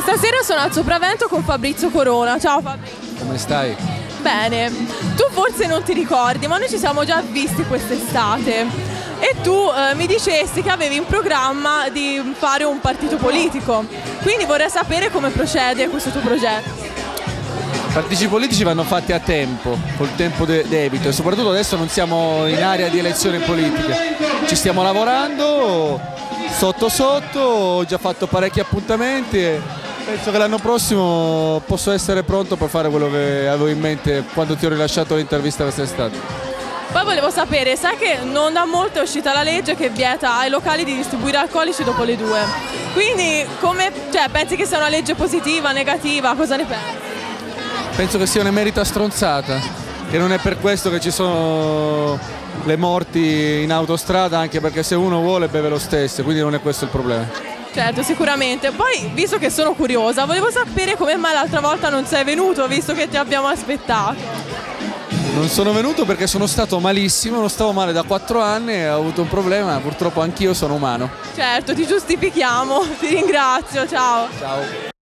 al Sopravvento con Fabrizio Corona. Ciao Fabrizio. Come stai? Bene, tu forse non ti ricordi, ma noi ci siamo già visti quest'estate e tu eh, mi dicesti che avevi in programma di fare un partito politico. Quindi vorrei sapere come procede questo tuo progetto. I partiti politici vanno fatti a tempo, col tempo de- debito e soprattutto adesso non siamo in area di elezioni politiche. Ci stiamo lavorando sotto sotto, ho già fatto parecchi appuntamenti e penso che l'anno prossimo posso essere pronto per fare quello che avevo in mente quando ti ho rilasciato l'intervista quest'estate. Poi volevo sapere, sai che non da molto è uscita la legge che vieta ai locali di distribuire alcolici dopo le due. Quindi come, cioè, pensi che sia una legge positiva, negativa? Cosa ne pensi? Penso che sia un'emerita stronzata, che non è per questo che ci sono le morti in autostrada, anche perché se uno vuole beve lo stesso, quindi non è questo il problema. Certo, sicuramente. Poi, visto che sono curiosa, volevo sapere come mai l'altra volta non sei venuto, visto che ti abbiamo aspettato. Non sono venuto perché sono stato malissimo, non stavo male da quattro anni e ho avuto un problema, purtroppo anch'io sono umano. Certo, ti giustifichiamo, ti ringrazio, ciao. Ciao.